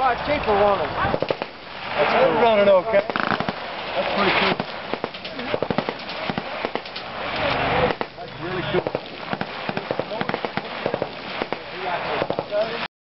lot cheaper running. That's good running, okay? That's pretty cool. That's really cool.